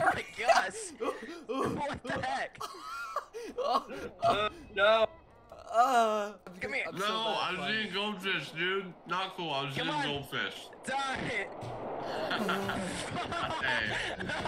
Oh my gosh! what the heck? Uh, no. Uh, Come here. I'm so No, bad I was eating goldfish, dude. Not cool. I was Come eating on. goldfish. Die! Hey.